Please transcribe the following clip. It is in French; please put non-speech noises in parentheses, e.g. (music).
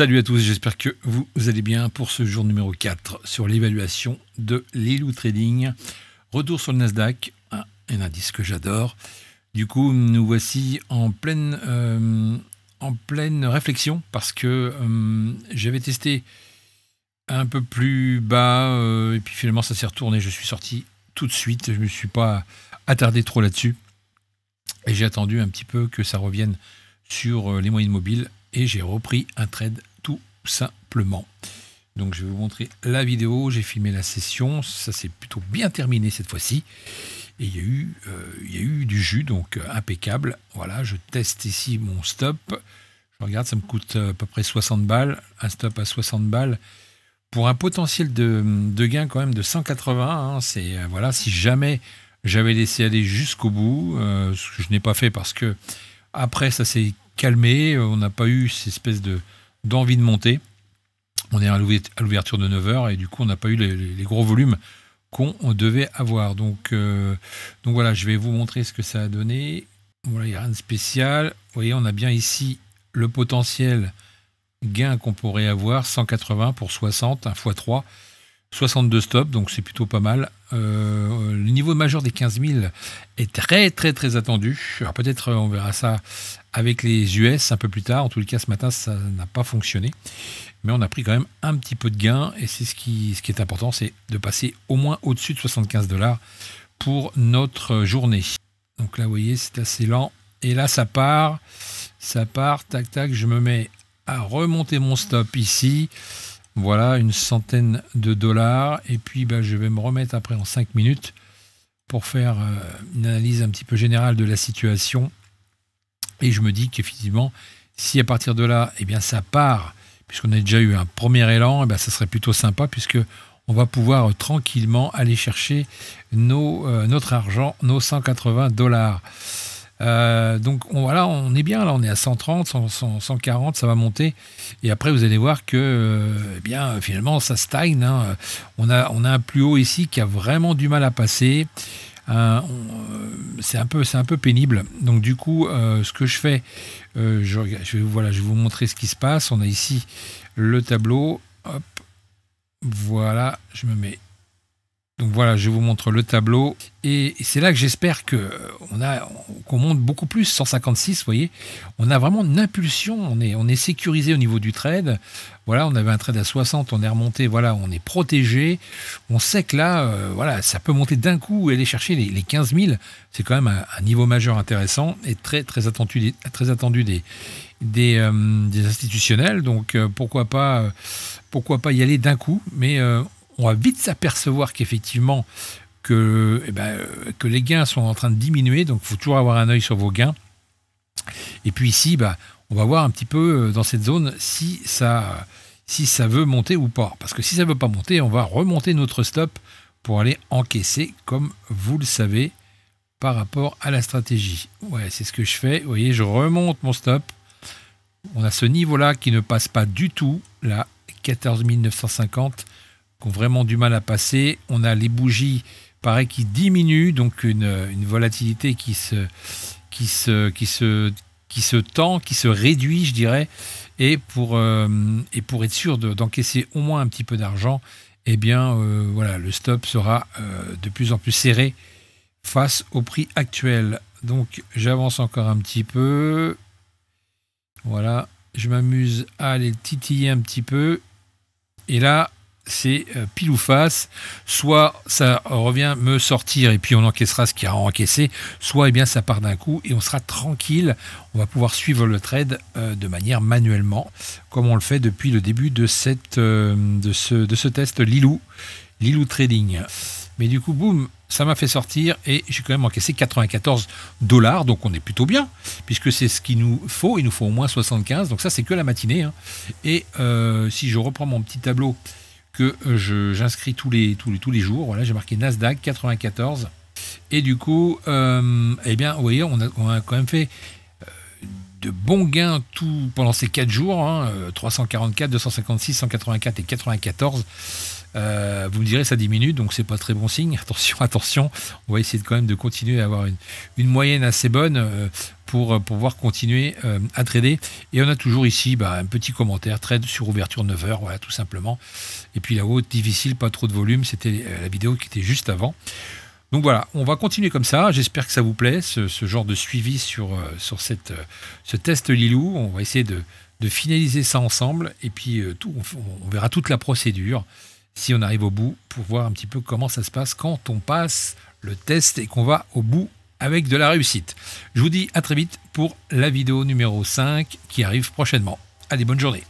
Salut à tous, j'espère que vous allez bien pour ce jour numéro 4 sur l'évaluation de l'Elou Trading. Retour sur le Nasdaq, un, indice que j'adore. Du coup, nous voici en pleine, euh, en pleine réflexion parce que euh, j'avais testé un peu plus bas euh, et puis finalement ça s'est retourné. Je suis sorti tout de suite, je ne me suis pas attardé trop là-dessus et j'ai attendu un petit peu que ça revienne sur les moyennes mobiles et j'ai repris un trade simplement. Donc je vais vous montrer la vidéo, j'ai filmé la session, ça s'est plutôt bien terminé cette fois-ci. Et il y, a eu, euh, il y a eu du jus, donc euh, impeccable. Voilà, je teste ici mon stop. Je regarde, ça me coûte euh, à peu près 60 balles. Un stop à 60 balles. Pour un potentiel de, gain quand même de 180, hein, c'est voilà, si jamais j'avais laissé aller jusqu'au bout, ce que je n'ai pas fait parce que après ça s'est calmé, on n'a pas eu cette espèce de d'envie de monter. On est à l'ouverture de 9h et du coup on n'a pas eu les, gros volumes qu'on devait avoir. Donc, euh, donc voilà, je vais vous montrer ce que ça a donné. Voilà, il n'y a rien de spécial. Vous voyez, on a bien ici le potentiel gain qu'on pourrait avoir, 180 pour 60, 1 x 3. 62 stops, donc c'est plutôt pas mal. Euh, le niveau majeur des 15 000 est très très très attendu. Alors peut-être euh, on verra ça avec les US un peu plus tard. En tout cas, ce matin, ça n'a pas fonctionné. Mais on a pris quand même un petit peu de gain. Et c'est ce qui, ce qui est important, c'est de passer au moins au-dessus de 75 dollars pour notre journée. Donc là, vous voyez, c'est assez lent. Et là, ça part. Ça part. Tac, tac. Je me mets à remonter mon stop ici. Voilà, une centaine de dollars. Et puis, bah, je vais me remettre après en 5 minutes pour faire euh, une analyse un petit peu générale de la situation. Et je me dis qu'effectivement, si à partir de là, eh bien, ça part, puisqu'on a déjà eu un premier élan, eh bien, ça serait plutôt sympa, puisque on va pouvoir tranquillement aller chercher euh, notre argent, nos 180 dollars. Euh, donc voilà, on est bien là, on est à 130, 140, ça va monter. Et après, vous allez voir que, euh, eh bien, finalement, ça stagne. Hein. On, a, on a un plus haut ici qui a vraiment du mal à passer. Euh, c'est un peu, c'est un peu pénible. Donc du coup, ce que je fais, je, voilà, je vais vous montrer ce qui se passe. On a ici le tableau. Voilà, je me mets donc voilà, je vous montre le tableau. Et c'est là que j'espère qu'on a qu'on monte beaucoup plus, 156, vous voyez. On a vraiment une impulsion, on est, on est sécurisé au niveau du trade. Voilà, on avait un trade à 60, on est remonté, voilà, on est protégé. On sait que là, euh, voilà, ça peut monter d'un coup et aller chercher les, 15 000. C'est quand même un, niveau majeur intéressant et très, très attendu, très attendu des, euh, institutionnels. Donc euh, pourquoi pas, pourquoi pas y aller d'un coup, mais on va vite s'apercevoir qu'effectivement, que, eh ben, que les gains sont en train de diminuer, donc il faut toujours avoir un œil sur vos gains. Et puis ici, bah, on va voir un petit peu euh, dans cette zone si ça, si ça veut monter ou pas. Parce que si ça ne veut pas monter, on va remonter notre stop pour aller encaisser, comme vous le savez, par rapport à la stratégie. Ouais, c'est ce que je fais. Vous voyez, je remonte mon stop. On a ce niveau-là qui ne passe pas du tout, là, 14 950 qui vraiment du mal à passer. On a les bougies, pareil, qui diminuent, donc une, volatilité qui se, qui, se, qui, se, qui se tend, qui se réduit, je dirais. Et pour, euh, et pour être sûr d'encaisser au moins un petit peu d'argent, eh bien, euh, voilà, le stop sera euh, de plus en plus serré face au prix actuel. Donc, j'avance encore un petit peu. Voilà, je m'amuse à aller titiller un petit peu. Et là, c'est euh, pile ou face. Soit ça revient me sortir et puis on encaissera ce qui a encaissé, soit eh bien ça part d'un coup et on sera tranquille. On va pouvoir suivre le trade euh, de manière manuellement, comme on le fait depuis le début de, cette, euh, de, ce, de ce test Lilou, Lilou Trading. Mais du coup, boum, ça m'a fait sortir et j'ai quand même encaissé 94 dollars, donc on est plutôt bien, puisque c'est ce qu'il nous faut, il nous faut au moins 75, donc ça c'est que la matinée. Hein. Et si je reprends mon petit tableau que euh, j'inscris tous les, tous, les, tous les jours. Voilà, j'ai marqué Nasdaq 94. Et du coup, euh, eh bien, voyez, on a, quand même fait euh, de bons gains tout pendant ces 4 jours. 344, 256, 184 et 94. Euh, vous me direz, ça diminue, donc c'est pas très bon signe. (laughs) Attention, attention. On va essayer quand même de continuer à avoir une, moyenne assez bonne euh, pour pouvoir continuer à trader. Et on a toujours ici bah, un petit commentaire, trade sur ouverture 9h, voilà, tout simplement. Et puis là-haut, difficile, pas trop de volume. C'était la vidéo qui était juste avant. Donc voilà, on va continuer comme ça. J'espère que ça vous plaît, ce, genre de suivi sur, euh, sur cette, euh, ce test Lilou. On va essayer de, finaliser ça ensemble et puis euh, tout, on, verra toute la procédure si on arrive au bout pour voir un petit peu comment ça se passe quand on passe le test et qu'on va au bout avec de la réussite. Je vous dis à très vite pour la vidéo numéro 5 qui arrive prochainement. Allez, bonne journée.